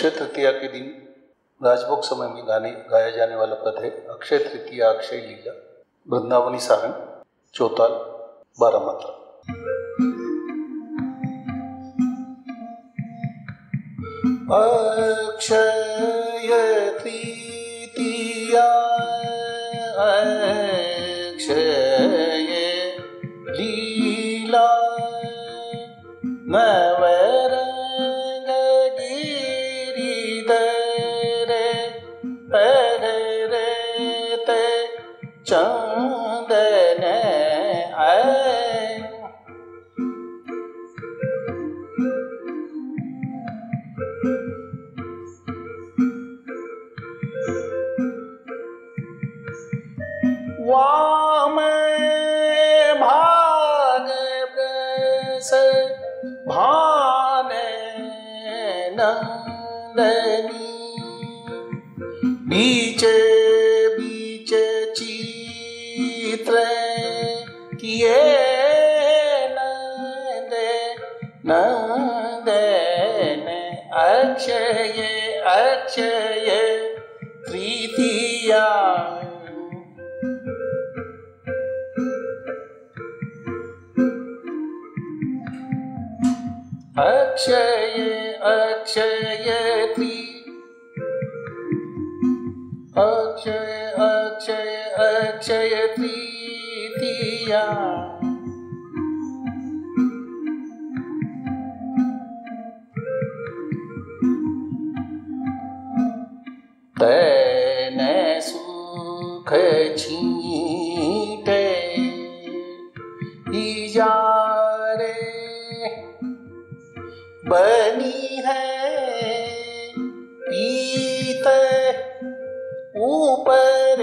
अक्षय तृतीया के दिन राजभोग समय में गाने, गाया जाने वाला पद है अक्षय तृतीया, अक्षय लीला, वृंदावनी सारंग चौताल बारह मात्रा अक्षय तृतीया, अक्षय लीला Navrang chẳng đề nề ấy quá mê किए नंद नंदन अक्षय अक्षय तृतीया अक्षय अक्षय त्री अक्षय अक्षय तृतीया तन सुख छीटे इजारे बनी है पीत ऊपर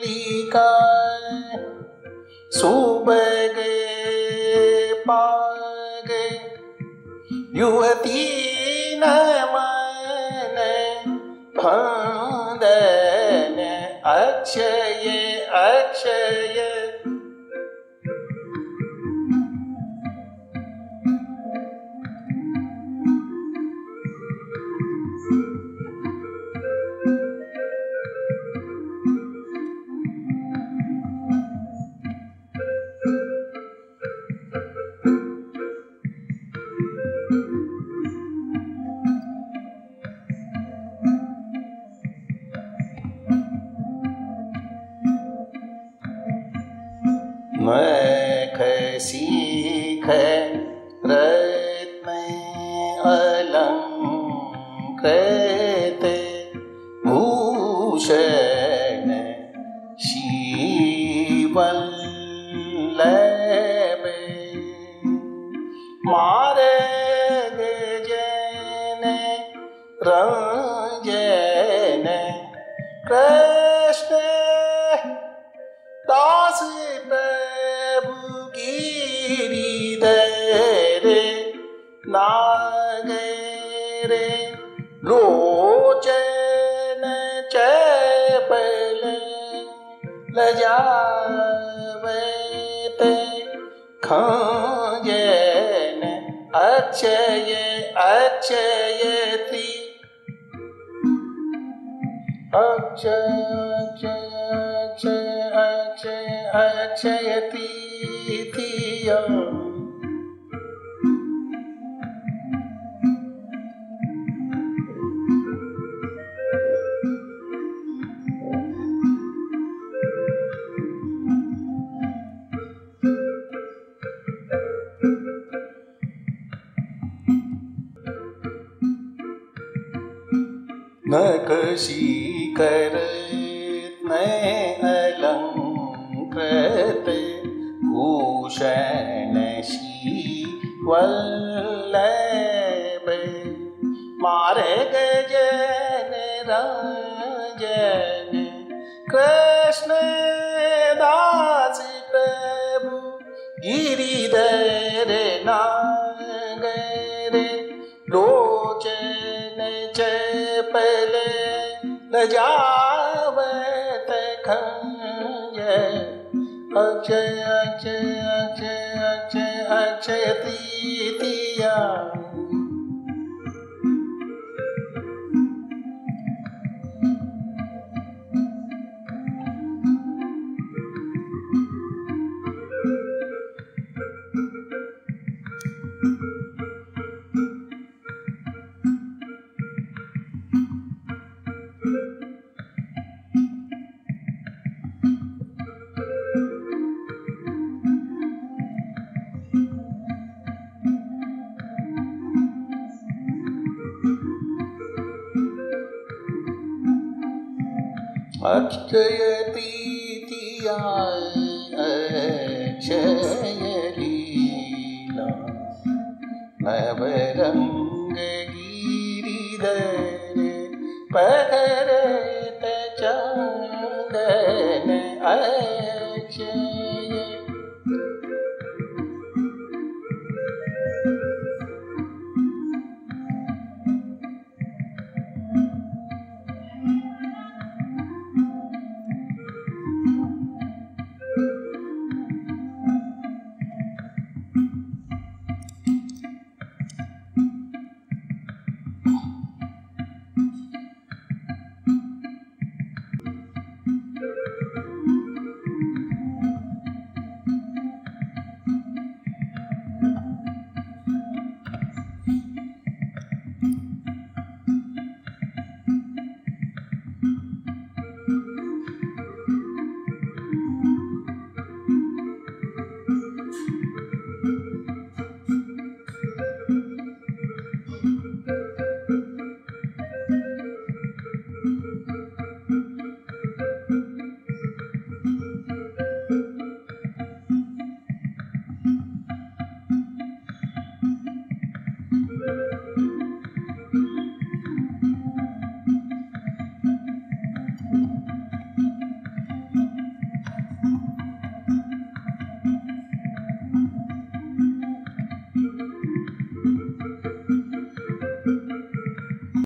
मल्लिका सुबगे पागे युवती न मन फंदन अक्षय अक्षय मख सीख लजावत खाजन अक्षय अक्षय त्री अक्षय अक्षय अक्षय अक्षय कर अलंकृत अलङ्कृत भूषण वल्लभ। मारे गजन राजन चपल न जावत खंज। Akshay Akshay Akshay Akshay Akshaya Tritiya. अक्षयतीतिया अक्षयलीला नवरङ्गगिरिधर pe re te cha ke ai